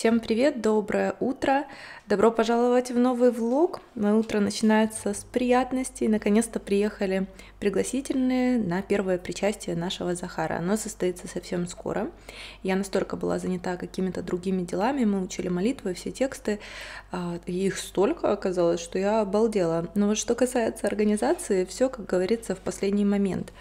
Всем привет, доброе утро! Добро пожаловать в новый влог. Мое утро начинается с приятностей. Наконец-то приехали пригласительные на первое причастие нашего Захара. Оно состоится совсем скоро. Я настолько была занята какими-то другими делами. Мы учили молитвы, все тексты. А, их столько оказалось, что я обалдела. Но вот что касается организации, все, как говорится, в последний момент.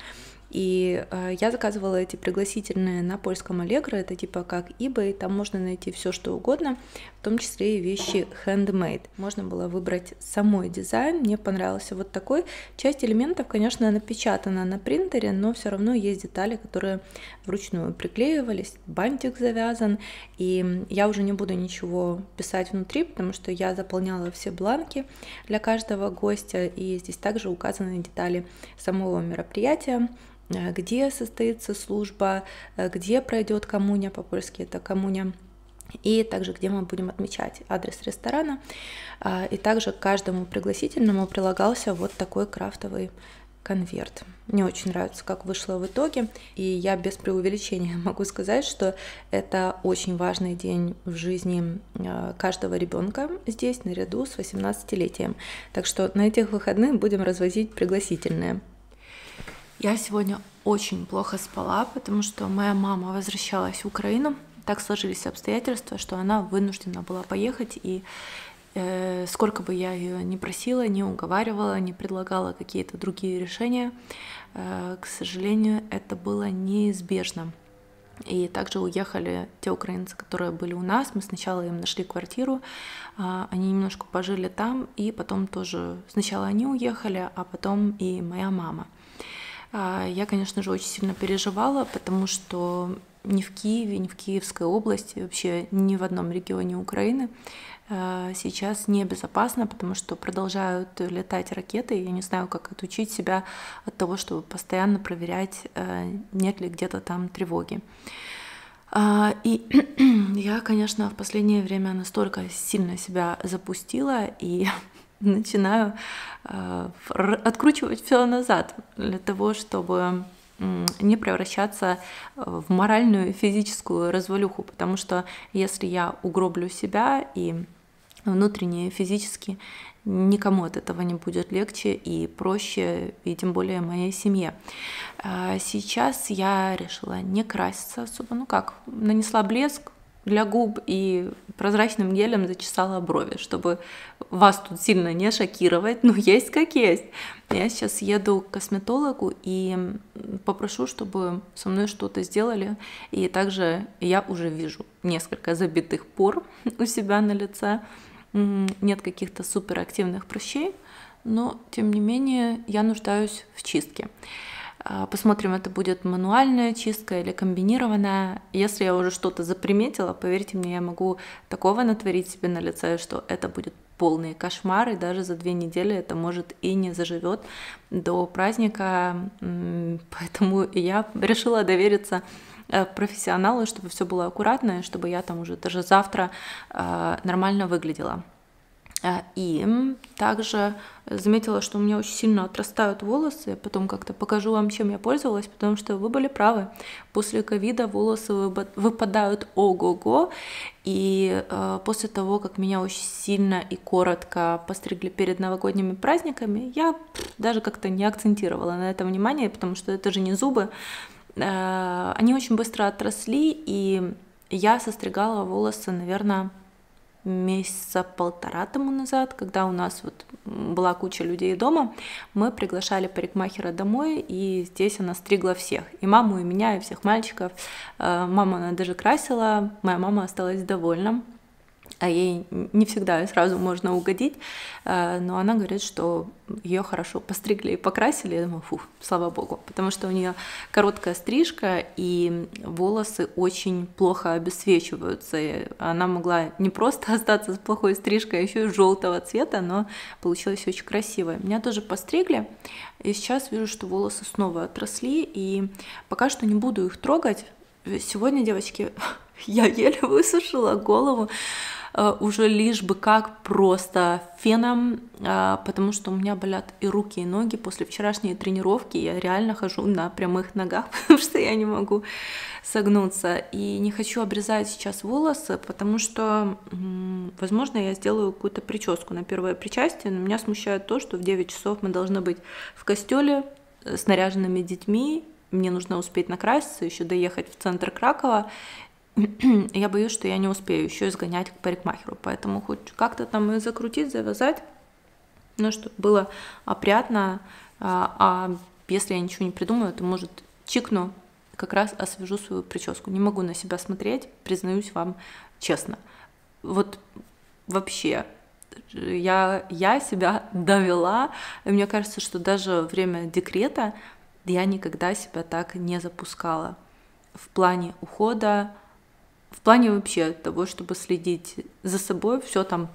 И э, я заказывала эти пригласительные на польском Allegro, это типа как eBay, там можно найти все что угодно, в том числе и вещи handmade. Можно было выбрать самой дизайн, мне понравился вот такой. Часть элементов, конечно, напечатана на принтере, но все равно есть детали, которые вручную приклеивались, бантик завязан, и я уже не буду ничего писать внутри, потому что я заполняла все бланки для каждого гостя, и здесь также указаны детали самого мероприятия, Э, где состоится служба, э, где пройдет коммуня, по-польски это коммуня, и также где мы будем отмечать адрес ресторана. А, и также к каждому пригласительному прилагался вот такой крафтовый конверт. Мне очень нравится, как вышло в итоге, и я без преувеличения могу сказать, что это очень важный день в жизни э, каждого ребенка здесь, наряду с 18-летием. Так что на этих выходных будем развозить пригласительные. Я сегодня очень плохо спала, потому что моя мама возвращалась в Украину. Так сложились обстоятельства, что она вынуждена была поехать, и э, сколько бы я ее не просила, не уговаривала, не предлагала какие-то другие решения, э, к сожалению, это было неизбежно. И также уехали те украинцы, которые были у нас. Мы сначала им нашли квартиру, а, они немножко пожили там, и потом тоже сначала они уехали, а потом и моя мама. А, я, конечно же, очень сильно переживала, потому что ни в Киеве, ни в Киевской области, вообще ни в одном регионе Украины а, сейчас небезопасно, потому что продолжают летать ракеты. Я не знаю, как отучить себя от того, чтобы постоянно проверять, а, нет ли где-то там тревоги. И я, конечно, в последнее время настолько сильно себя запустила и начинаю откручивать все назад для того, чтобы не превращаться э, в моральную физическую развалюху, потому что если я угроблю себя и внутренне физически, никому от этого не будет легче и проще, и тем более моей семье. А сейчас я решила не краситься особо, ну как, нанесла блеск, для губ и прозрачным гелем зачесала брови, чтобы вас тут сильно не шокировать, но есть как есть. Я сейчас еду к косметологу и попрошу, чтобы со мной что-то сделали. И также я уже вижу несколько забитых пор у себя на лице. Нет каких-то суперактивных прыщей, но тем не менее я нуждаюсь в чистке. А, посмотрим, это будет мануальная чистка или комбинированная. Если я уже что-то заприметила, поверьте мне, я могу такого натворить себе на лице, что это будет полный кошмар, и даже за две недели это может и не заживет до праздника. Поэтому я решила довериться э, профессионалу, чтобы все было аккуратно, и чтобы я там уже даже завтра э, нормально выглядела. А, и также заметила, что у меня очень сильно отрастают волосы. Потом как-то покажу вам, чем я пользовалась, потому что вы были правы. После ковида волосы выпадают ого-го. И э, после того, как меня очень сильно и коротко постригли перед новогодними праздниками, я даже как-то не акцентировала на это внимание, потому что это же не зубы. Э, они очень быстро отросли, и я состригала волосы, наверное, месяца полтора тому назад, когда у нас вот была куча людей дома, мы приглашали парикмахера домой, и здесь она стригла всех, и маму, и меня, и всех мальчиков. Э, мама она даже красила, моя мама осталась довольна а ей не всегда сразу можно угодить, э, но она говорит, что ее хорошо постригли и покрасили, я думаю, фу, слава богу, потому что у нее короткая стрижка и волосы очень плохо обесвечиваются. И она могла не просто остаться с плохой стрижкой, а еще и желтого цвета, но получилось очень красиво. Меня тоже постригли, и сейчас вижу, что волосы снова отросли, и пока что не буду их трогать. Сегодня, девочки, я еле высушила голову, уже лишь бы как просто феном, а, потому что у меня болят и руки, и ноги. После вчерашней тренировки я реально хожу на прямых ногах, потому что я не могу согнуться. И не хочу обрезать сейчас волосы, потому что, возможно, я сделаю какую-то прическу на первое причастие, но меня смущает то, что в 9 часов мы должны быть в костеле с наряженными детьми, мне нужно успеть накраситься, еще доехать в центр Кракова, я боюсь, что я не успею еще изгонять к парикмахеру, поэтому хоть как-то там и закрутить, завязать, ну, чтобы было опрятно, а, а если я ничего не придумаю, то, может, чикну, как раз освежу свою прическу. Не могу на себя смотреть, признаюсь вам честно. Вот вообще, я, я себя довела, и мне кажется, что даже время декрета я никогда себя так не запускала в плане ухода, в плане вообще того, чтобы следить за собой, все там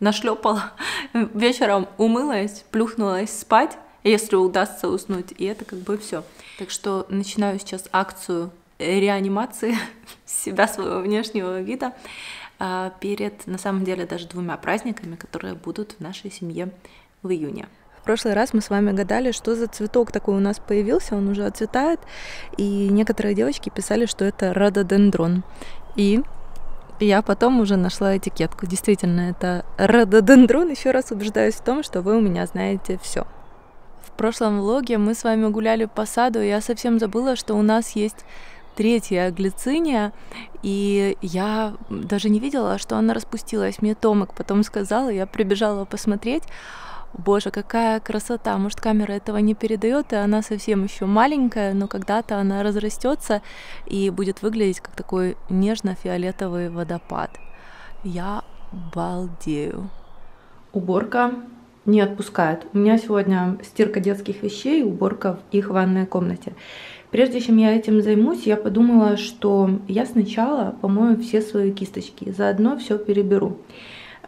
нашлепала, вечером умылась, плюхнулась спать, если удастся уснуть, и это как бы все. Так что начинаю сейчас акцию реанимации себя, своего внешнего вида а, перед, на самом деле, даже двумя праздниками, которые будут в нашей семье в июне. В прошлый раз мы с вами гадали, что за цветок такой у нас появился, он уже отцветает, и некоторые девочки писали, что это рододендрон. И я потом уже нашла этикетку. Действительно, это рододендрон. Еще раз убеждаюсь в том, что вы у меня знаете все. В прошлом влоге мы с вами гуляли по саду, и я совсем забыла, что у нас есть третья глициния, и я даже не видела, что она распустилась. Мне Томик потом сказал, я прибежала посмотреть, Боже, какая красота! Может, камера этого не передает, и она совсем еще маленькая, но когда-то она разрастется и будет выглядеть как такой нежно-фиолетовый водопад. Я балдею. Уборка не отпускает. У меня сегодня стирка детских вещей, уборка в их ванной комнате. Прежде чем я этим займусь, я подумала, что я сначала помою все свои кисточки, заодно все переберу.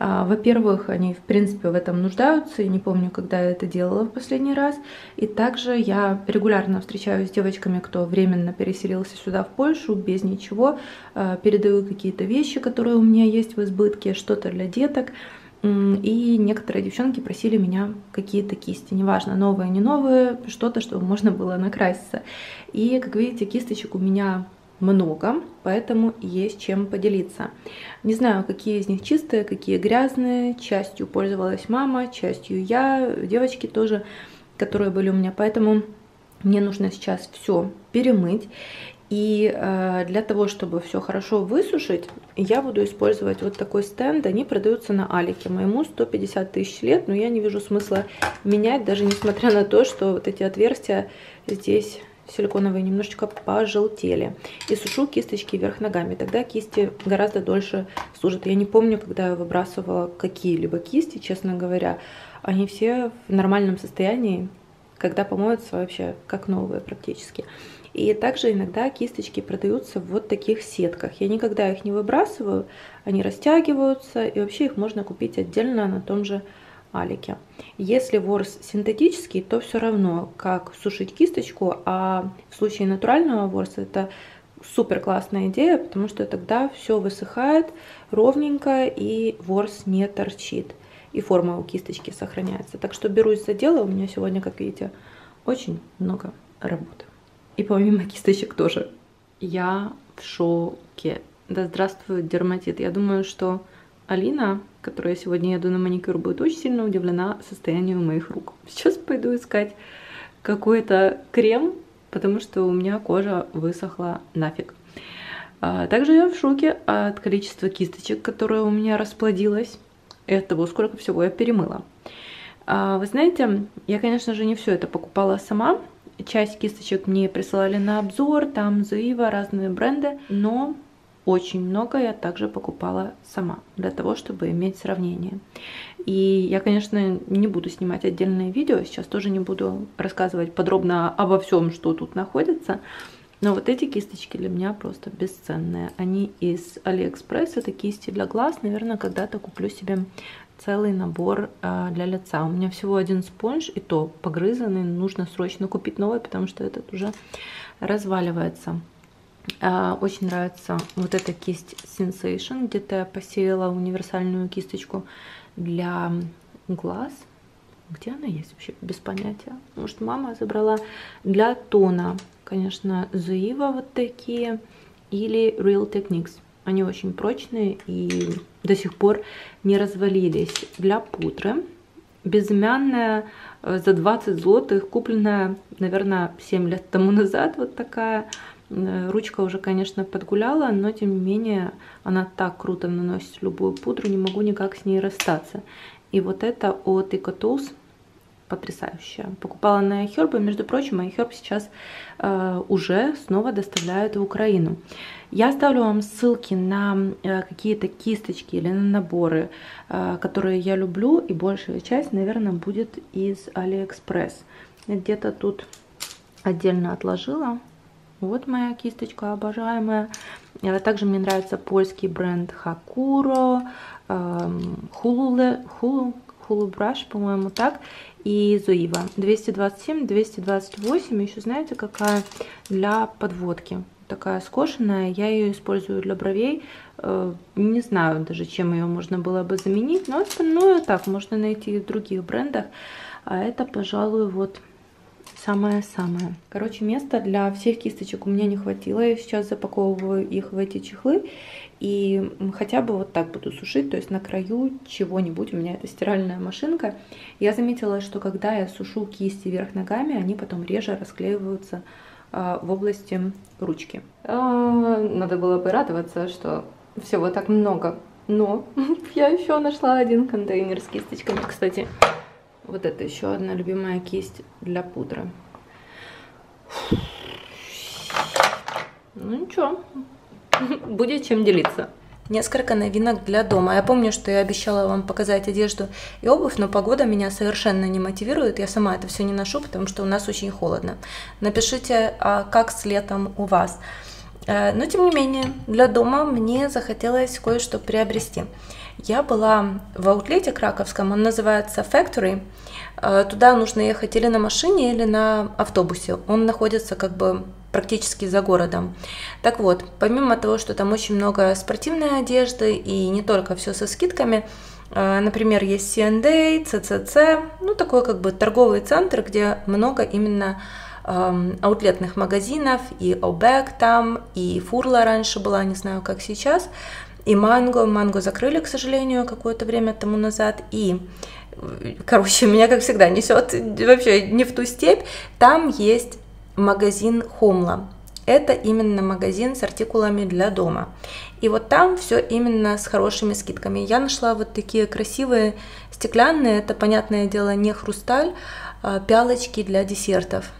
А, во-первых, они, в принципе, в этом нуждаются, и не помню, когда я это делала в последний раз. И также я регулярно встречаюсь с девочками, кто временно переселился сюда, в Польшу, без ничего. А, передаю какие-то вещи, которые у меня есть в избытке, что-то для деток. И некоторые девчонки просили меня какие-то кисти, неважно, новые, не новые, что-то, чтобы можно было накраситься. И, как видите, кисточек у меня много, поэтому есть чем поделиться. Не знаю, какие из них чистые, какие грязные. Частью пользовалась мама, частью я, девочки тоже, которые были у меня. Поэтому мне нужно сейчас все перемыть. И э, для того, чтобы все хорошо высушить, я буду использовать вот такой стенд. Они продаются на Алике. Моему 150 тысяч лет, но я не вижу смысла менять, даже несмотря на то, что вот эти отверстия здесь силиконовые немножечко пожелтели. И сушу кисточки вверх ногами. Тогда кисти гораздо дольше служат. Я не помню, когда я выбрасывала какие-либо кисти, честно говоря. Они все в нормальном состоянии, когда помоются вообще как новые практически. И также иногда кисточки продаются в вот таких сетках. Я никогда их не выбрасываю, они растягиваются, и вообще их можно купить отдельно на том же алике. Если ворс синтетический, то все равно, как сушить кисточку, а в случае натурального ворса это супер классная идея, потому что тогда все высыхает ровненько и ворс не торчит. И форма у кисточки сохраняется. Так что берусь за дело. У меня сегодня, как видите, очень много работы. И помимо кисточек тоже. Я в шоке. Да здравствует дерматит. Я думаю, что Алина, которая сегодня еду на маникюр, будет очень сильно удивлена состоянию моих рук. Сейчас пойду искать какой-то крем, потому что у меня кожа высохла нафиг. А, также я в шоке от количества кисточек, которое у меня расплодилось, и от того, сколько всего я перемыла. А, вы знаете, я, конечно же, не все это покупала сама. Часть кисточек мне присылали на обзор, там Zoeva, разные бренды, но очень много я также покупала сама, для того, чтобы иметь сравнение. И я, конечно, не буду снимать отдельные видео, сейчас тоже не буду рассказывать подробно обо всем, что тут находится, но вот эти кисточки для меня просто бесценные. Они из Алиэкспресс, это кисти для глаз. Наверное, когда-то куплю себе целый набор э, для лица. У меня всего один спонж, и то погрызанный. Нужно срочно купить новый, потому что этот уже разваливается. А, очень нравится вот эта кисть Sensation. Где-то я посеяла универсальную кисточку для глаз. Где она есть вообще? Без понятия. Может, мама забрала. Для тона, конечно, Зуива вот такие. Или Real Techniques. Они очень прочные и до сих пор не развалились. Для пудры безымянная э, за 20 злотых, купленная, наверное, 7 лет тому назад, вот такая. Э, ручка уже, конечно, подгуляла, но тем не менее она так круто наносит любую пудру, не могу никак с ней расстаться. И вот это от EcoTools потрясающая. Покупала на iHerb, между прочим, iHerb сейчас э, уже снова доставляют в Украину. Я оставлю вам ссылки на э, какие-то кисточки или на наборы, э, которые я люблю, и большая часть, наверное, будет из Алиэкспресс. Где-то тут отдельно отложила. Вот моя кисточка обожаемая. Также мне нравится польский бренд Hakuro, Hulu, Hulu, Hulu Brush, по-моему, так и Зуива. 227, 228, еще знаете, какая для подводки. Такая скошенная, я ее использую для бровей. Э, не знаю даже, чем ее можно было бы заменить, но остальное так, можно найти в других брендах. А это, пожалуй, вот самое-самое. Короче, места для всех кисточек у меня не хватило. Я сейчас запаковываю их в эти чехлы. И хотя бы вот так буду сушить, то есть на краю чего-нибудь. У меня это стиральная машинка. Я заметила, что когда я сушу кисти вверх ногами, они потом реже расклеиваются а, в области ручки. А, надо было бы радоваться, что всего так много. Но я еще нашла один контейнер с кисточками. Кстати, вот это еще одна любимая кисть для пудры. Ну ничего, будет чем делиться. Несколько новинок для дома. Я помню, что я обещала вам показать одежду и обувь, но погода меня совершенно не мотивирует. Я сама это все не ношу, потому что у нас очень холодно. Напишите, а как с летом у вас. Э, но тем не менее, для дома мне захотелось кое-что приобрести. Я была в аутлете краковском, он называется Factory. Э, туда нужно ехать или на машине, или на автобусе. Он находится как бы практически за городом. Так вот, помимо того, что там очень много спортивной одежды и не только все со скидками, э, Например, есть C&A, CCC, ну такой как бы торговый центр, где много именно эм, аутлетных магазинов, и Обек там, и Фурла раньше была, не знаю, как сейчас, и Манго. Манго закрыли, к сожалению, какое-то время тому назад, и короче, меня, как всегда, несет вообще не в ту степь. Там есть магазин Хомла. Это именно магазин с артикулами для дома. И вот там все именно с хорошими скидками. Я нашла вот такие красивые стеклянные, это, понятное дело, не хрусталь, а пялочки для десертов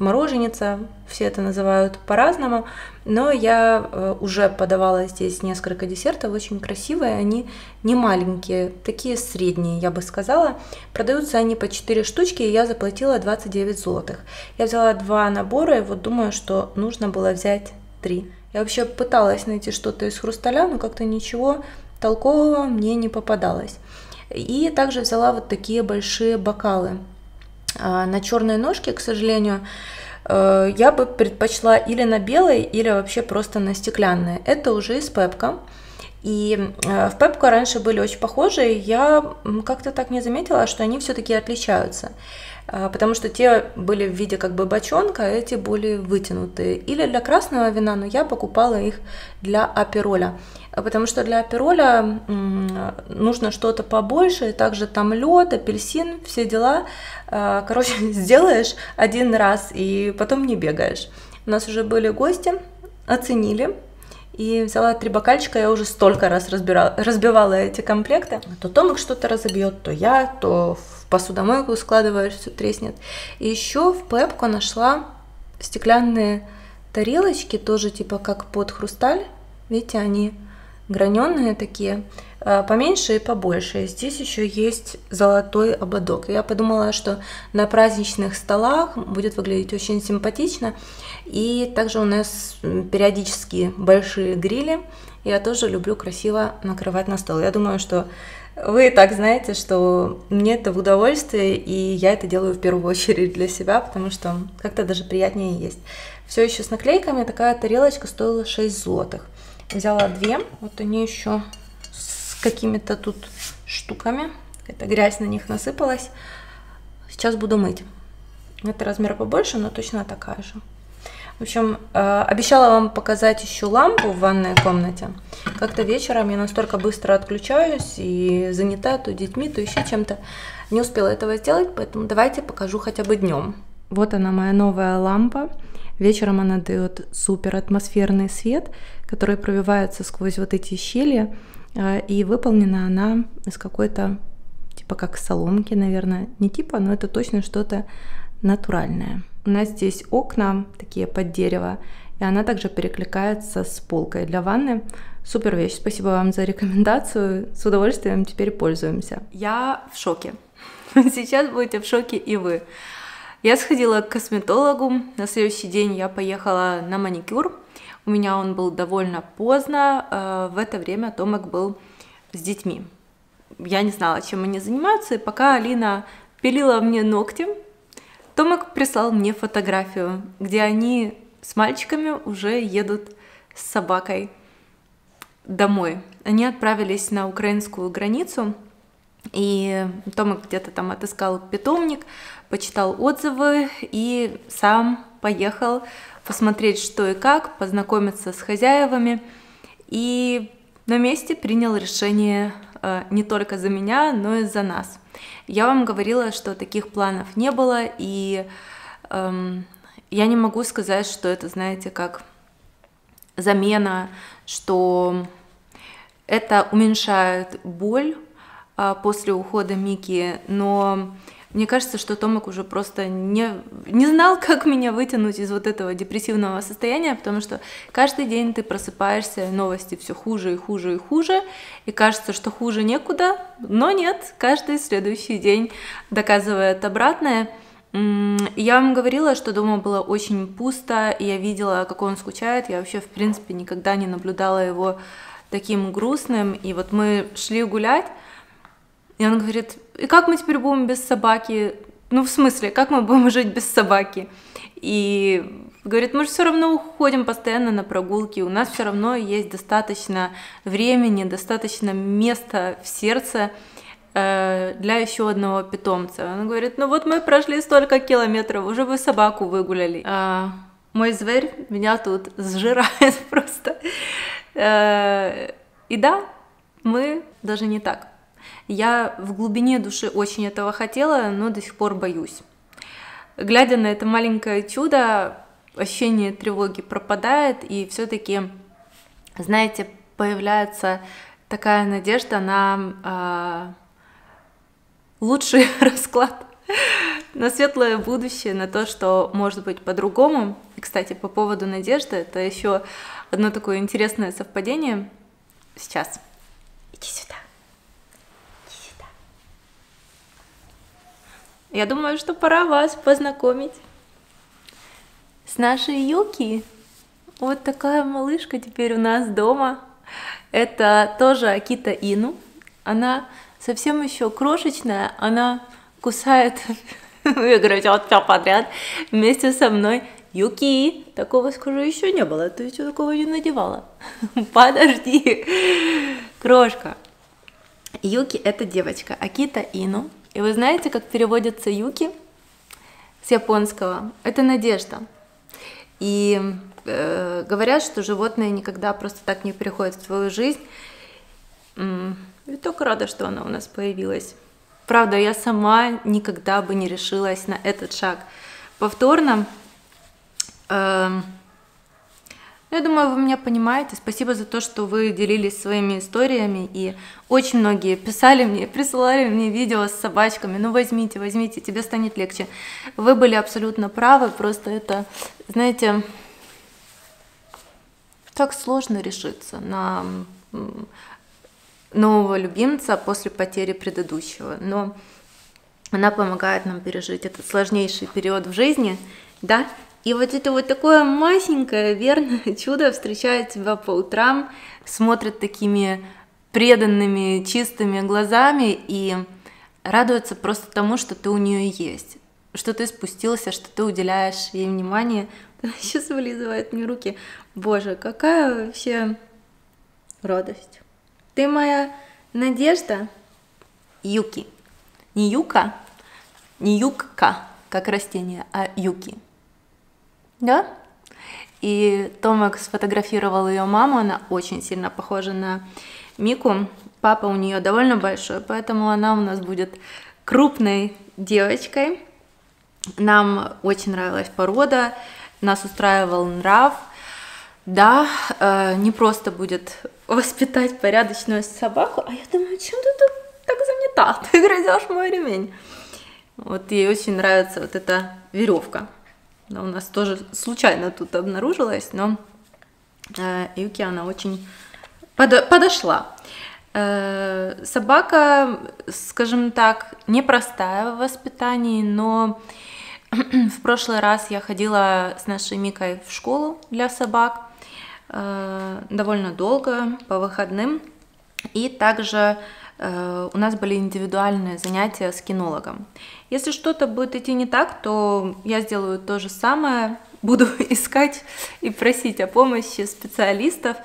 мороженица, все это называют по-разному, но я э, уже подавала здесь несколько десертов, очень красивые, они не маленькие, такие средние, я бы сказала. Продаются они по 4 штучки, и я заплатила 29 злотых. Я взяла два набора, и вот думаю, что нужно было взять три. Я вообще пыталась найти что-то из хрусталя, но как-то ничего толкового мне не попадалось. И также взяла вот такие большие бокалы на черной ножке, к сожалению, э, я бы предпочла или на белой, или вообще просто на стеклянные. Это уже из Пепка. И э, в Пепку раньше были очень похожие, я как-то так не заметила, что они все-таки отличаются. А, потому что те были в виде как бы бочонка, а эти более вытянутые. Или для красного вина, но я покупала их для апероля. Потому что для апероля нужно что-то побольше, также там лед, апельсин, все дела. А, короче, сделаешь один раз и потом не бегаешь. У нас уже были гости, оценили, и взяла три бокальчика, я уже столько раз разбирала, разбивала эти комплекты. То Томик что-то разобьет, то я, то в посудомойку складываешь, все треснет. И еще в Пепко нашла стеклянные тарелочки, тоже типа как под хрусталь. Видите, они граненые такие, а, поменьше и побольше. Здесь еще есть золотой ободок. Я подумала, что на праздничных столах будет выглядеть очень симпатично. И также у нас периодически большие грили. Я тоже люблю красиво накрывать на стол. Я думаю, что вы и так знаете, что мне это в удовольствие, и я это делаю в первую очередь для себя, потому что как-то даже приятнее есть. Все еще с наклейками. Такая тарелочка стоила 6 злотых. Взяла две. Вот они еще с какими-то тут штуками. Эта грязь на них насыпалась. Сейчас буду мыть. Это размер побольше, но точно такая же. В общем, э, обещала вам показать еще лампу в ванной комнате. Как-то вечером я настолько быстро отключаюсь и занята то детьми, то еще чем-то. Не успела этого сделать, поэтому давайте покажу хотя бы днем. Вот она моя новая лампа. Вечером она дает супер атмосферный свет, который пробивается сквозь вот эти щели. Э, и выполнена она из какой-то, типа как соломки, наверное. Не типа, но это точно что-то натуральное. У нас здесь окна такие под дерево, и она также перекликается с полкой для ванны. Супер вещь, спасибо вам за рекомендацию, с удовольствием теперь пользуемся. Я в шоке. Сейчас будете в шоке и вы. Я сходила к косметологу, на следующий день я поехала на маникюр. У меня он был довольно поздно, э, в это время Томик был с детьми. Я не знала, чем они занимаются, и пока Алина пилила мне ногти, Томик прислал мне фотографию, где они с мальчиками уже едут с собакой домой. Они отправились на украинскую границу, и Томик где-то там отыскал питомник, почитал отзывы и сам поехал посмотреть, что и как, познакомиться с хозяевами. И на месте принял решение э, не только за меня, но и за нас. Я вам говорила, что таких планов не было, и эм, я не могу сказать, что это, знаете, как замена, что это уменьшает боль э, после ухода Мики, но мне кажется, что Томик уже просто не, не знал, как меня вытянуть из вот этого депрессивного состояния, потому что каждый день ты просыпаешься, новости все хуже и хуже и хуже, и кажется, что хуже некуда, но нет, каждый следующий день доказывает обратное. Я вам говорила, что дома было очень пусто, и я видела, как он скучает. Я вообще, в принципе, никогда не наблюдала его таким грустным. И вот мы шли гулять, и он говорит, и как мы теперь будем без собаки? Ну, в смысле, как мы будем жить без собаки? И говорит, мы же все равно уходим постоянно на прогулки, у нас все равно есть достаточно времени, достаточно места в сердце э, для еще одного питомца. Он говорит, ну вот мы прошли столько километров, уже бы собаку выгуляли. А, мой зверь меня тут сжирает просто. Э, и да, мы даже не так. Я в глубине души очень этого хотела, но до сих пор боюсь. Глядя на это маленькое чудо, ощущение тревоги пропадает, и все-таки, знаете, появляется такая надежда на э, лучший расклад, на светлое будущее, на то, что может быть по-другому. И, кстати, по поводу надежды, это еще одно такое интересное совпадение. Сейчас. Иди сюда. Я думаю, что пора вас познакомить с нашей Юки. Вот такая малышка теперь у нас дома. Это тоже Акита Ину. Она совсем еще крошечная, она кусает, я говорю, все подряд вместе со мной. Юки, такого скажу еще не было, ты еще такого не надевала. Подожди, крошка. Юки это девочка, Акита Ину. И вы знаете, как переводится юки с японского? Это надежда. И э, говорят, что животные никогда просто так не приходят в твою жизнь. Я только рада, что она у нас появилась. Правда, я сама никогда бы не решилась на этот шаг. Повторно. Э, я думаю, вы меня понимаете. Спасибо за то, что вы делились своими историями. И очень многие писали мне, присылали мне видео с собачками. Ну возьмите, возьмите, тебе станет легче. Вы были абсолютно правы. Просто это, знаете, так сложно решиться на нового любимца после потери предыдущего. Но она помогает нам пережить этот сложнейший период в жизни, да, и вот это вот такое масенькое, верное чудо встречает тебя по утрам, смотрит такими преданными, чистыми глазами и радуется просто тому, что ты у нее есть. что ты спустился, что ты уделяешь ей внимание. Она сейчас вылизывает мне руки. Боже, какая вообще радость. Ты моя надежда, Юки. Не Юка, не Юкка, как растение, а Юки. Да? И Томак сфотографировал ее маму, она очень сильно похожа на Мику. Папа у нее довольно большой, поэтому она у нас будет крупной девочкой. Нам очень нравилась порода, нас устраивал нрав. Да, э, не просто будет воспитать порядочную собаку, а я думаю, чем ты тут так занята? Ты грызешь мой ремень. Вот ей очень нравится вот эта веревка. Она у нас тоже случайно тут обнаружилась, но э, Юки она очень под, подошла. Э, собака, скажем так, непростая в воспитании, но в прошлый раз я ходила с нашей Микой в школу для собак э, довольно долго, по выходным. И также у нас были индивидуальные занятия с кинологом. Если что-то будет идти не так, то я сделаю то же самое, буду искать и просить о помощи специалистов,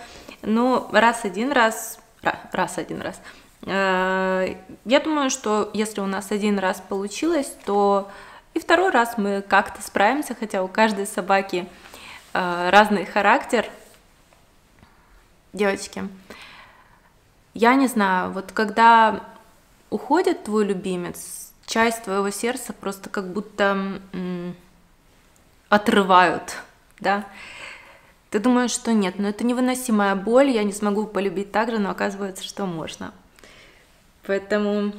но раз один раз, раз один раз, э, я думаю, что если у нас один раз получилось, то и второй раз мы как-то справимся, хотя у каждой собаки э, разный характер. Девочки, я не знаю, вот когда уходит твой любимец, часть твоего сердца просто как будто отрывают, да, ты думаешь, что нет, но это невыносимая боль, я не смогу полюбить так же, но оказывается, что можно. Поэтому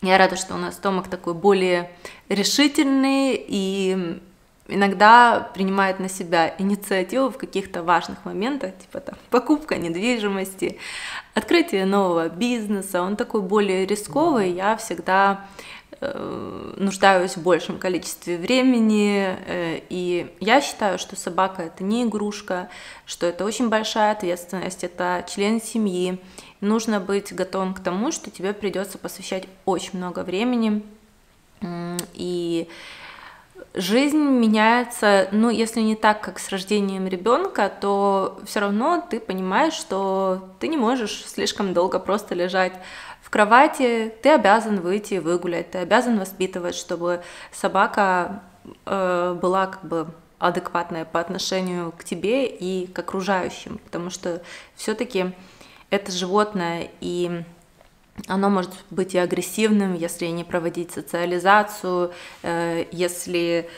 я рада, что у нас Томик такой более решительный и иногда принимает на себя инициативу в каких-то важных моментах, типа там покупка недвижимости, открытие нового бизнеса. Он такой более рисковый. Я всегда Э, нуждаюсь в большем количестве времени, э, и я считаю, что собака это не игрушка, что это очень большая ответственность, это член семьи. Нужно быть готовым к тому, что тебе придется посвящать очень много времени, и жизнь меняется, ну, если не так, как с рождением ребенка, то все равно ты понимаешь, что ты не можешь слишком долго просто лежать кровати. Ты обязан выйти выгулять, ты обязан воспитывать, чтобы собака э, была как бы адекватная по отношению к тебе и к окружающим, потому что все-таки это животное и оно может быть и агрессивным, если не проводить социализацию, э, если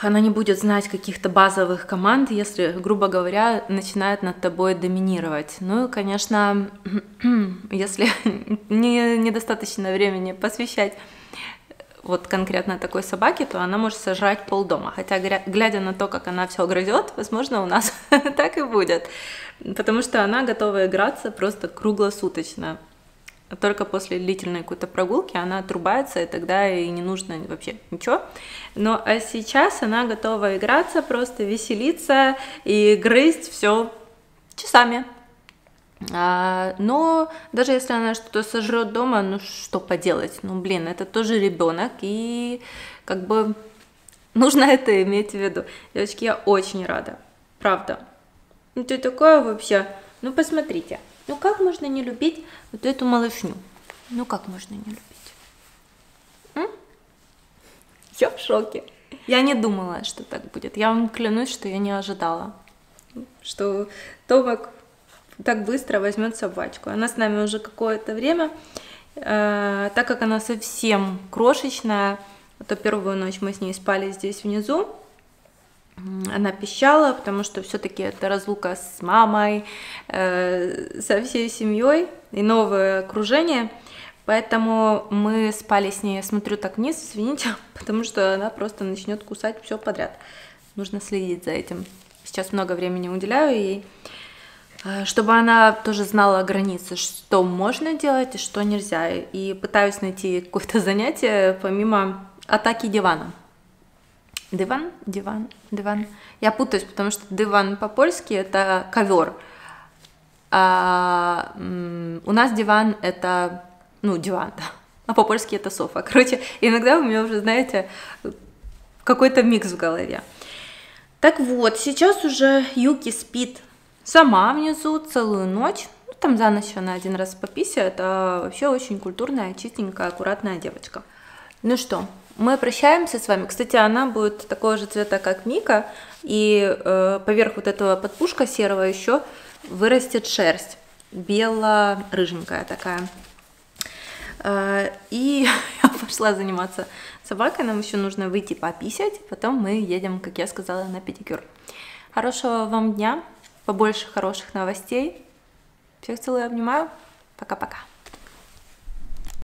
она не будет знать каких-то базовых команд, если, грубо говоря, начинает над тобой доминировать. Ну конечно, если не, недостаточно времени посвящать вот конкретно такой собаке, то она может сожрать полдома. Хотя, глядя на то, как она все грызет, возможно, у нас так и будет. Потому что она готова играться просто круглосуточно только после длительной какой-то прогулки она отрубается, и тогда и не нужно вообще ничего. Но а сейчас она готова играться, просто веселиться и грызть все часами. А, но даже если она что-то сожрет дома, ну что поделать? Ну блин, это тоже ребенок, и как бы нужно это иметь в виду. Девочки, я очень рада, правда. Это такое вообще, ну посмотрите. Ну как можно не любить вот эту малышню? Ну как можно не любить? М? Я в шоке. Я не думала, что так будет. Я вам клянусь, что я не ожидала, что Томак так быстро возьмет собачку. Она с нами уже какое-то время, э, так как она совсем крошечная, то первую ночь мы с ней спали здесь внизу, она пищала, потому что все-таки это разлука с мамой, э, со всей семьей и новое окружение. Поэтому мы спали с ней, я смотрю так вниз, извините, потому что она просто начнет кусать все подряд. Нужно следить за этим. Сейчас много времени уделяю ей, э, чтобы она тоже знала границы, что можно делать и что нельзя. И пытаюсь найти какое-то занятие помимо атаки дивана. Диван, диван, диван. Я путаюсь, потому что диван по-польски это ковер. А у нас диван это, ну, диван, да. а по-польски это Софа. Короче, иногда у меня уже, знаете, какой-то микс в голове. Так вот, сейчас уже Юки спит сама внизу целую ночь. Ну, там за ночь она один раз пописает, а вообще очень культурная, чистенькая, аккуратная девочка. Ну что, мы прощаемся с вами. Кстати, она будет такого же цвета, как Мика, и э, поверх вот этого подпушка серого еще вырастет шерсть бело-рыженькая такая. Э, и я пошла заниматься собакой, нам еще нужно выйти пописать, потом мы едем, как я сказала, на педикюр. Хорошего вам дня, побольше хороших новостей. Всех целую, обнимаю. Пока-пока.